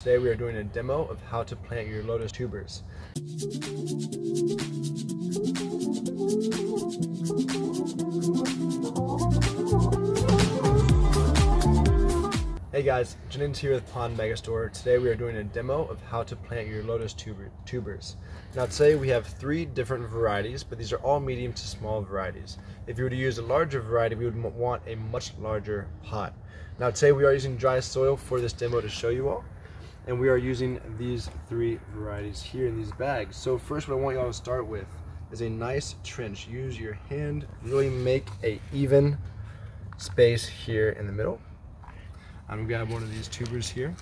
Today we are doing a demo of how to plant your lotus tubers. Hey guys, Jennings here with Pond Megastore. Today we are doing a demo of how to plant your lotus tuber tubers. Now today we have three different varieties, but these are all medium to small varieties. If you were to use a larger variety, we would want a much larger pot. Now today we are using dry soil for this demo to show you all and we are using these three varieties here in these bags. So first what I want y'all to start with is a nice trench. Use your hand, really make a even space here in the middle. I'm gonna grab one of these tubers here.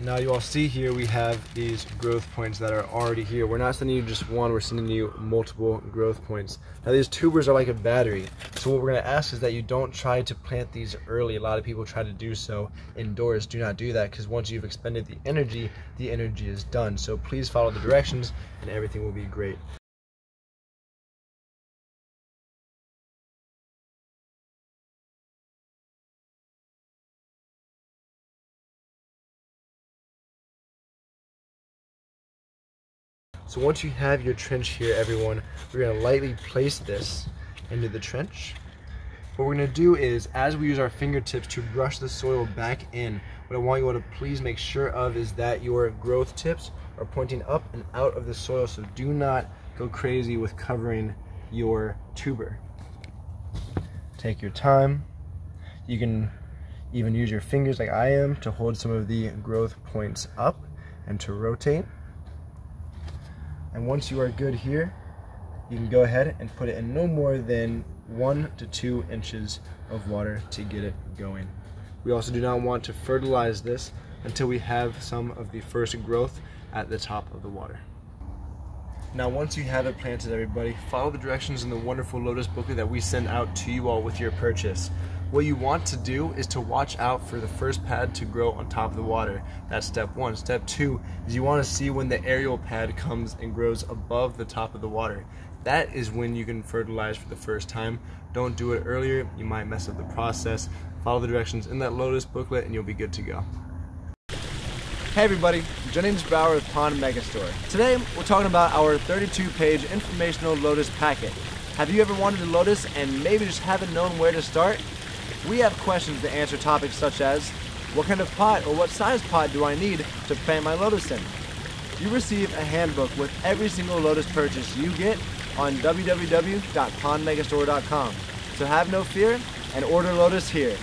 Now you all see here we have these growth points that are already here. We're not sending you just one, we're sending you multiple growth points. Now these tubers are like a battery. So what we're gonna ask is that you don't try to plant these early. A lot of people try to do so indoors. Do not do that because once you've expended the energy, the energy is done. So please follow the directions and everything will be great. So once you have your trench here, everyone, we're gonna lightly place this into the trench. What we're gonna do is, as we use our fingertips to brush the soil back in, what I want you all to please make sure of is that your growth tips are pointing up and out of the soil, so do not go crazy with covering your tuber. Take your time. You can even use your fingers like I am to hold some of the growth points up and to rotate. And once you are good here, you can go ahead and put it in no more than one to two inches of water to get it going. We also do not want to fertilize this until we have some of the first growth at the top of the water. Now once you have it planted everybody, follow the directions in the wonderful Lotus booklet that we send out to you all with your purchase. What you want to do is to watch out for the first pad to grow on top of the water. That's step one. Step two is you want to see when the aerial pad comes and grows above the top of the water. That is when you can fertilize for the first time. Don't do it earlier, you might mess up the process. Follow the directions in that Lotus booklet and you'll be good to go. Hey everybody, Jennings Brower with Pond Megastore. Today we're talking about our 32 page informational Lotus packet. Have you ever wanted a Lotus and maybe just haven't known where to start? We have questions to answer topics such as, what kind of pot or what size pot do I need to plant my Lotus in? You receive a handbook with every single Lotus purchase you get on www.pondmegastore.com. So have no fear and order Lotus here.